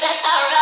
that I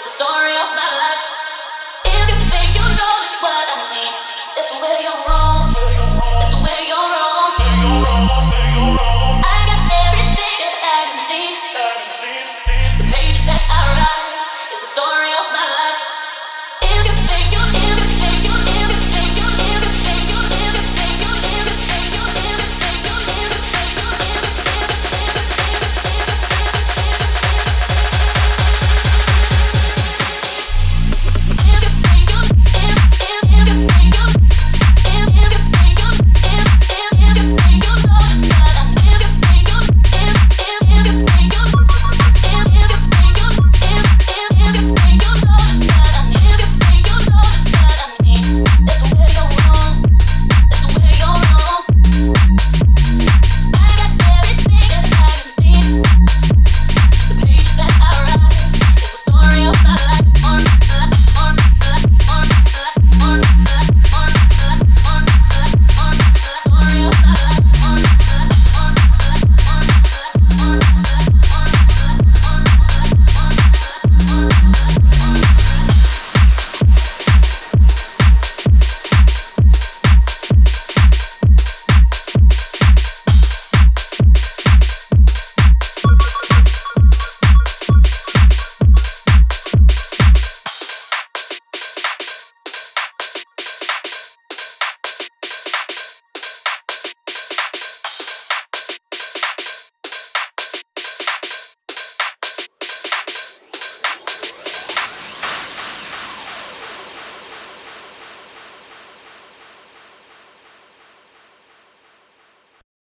It's the story of my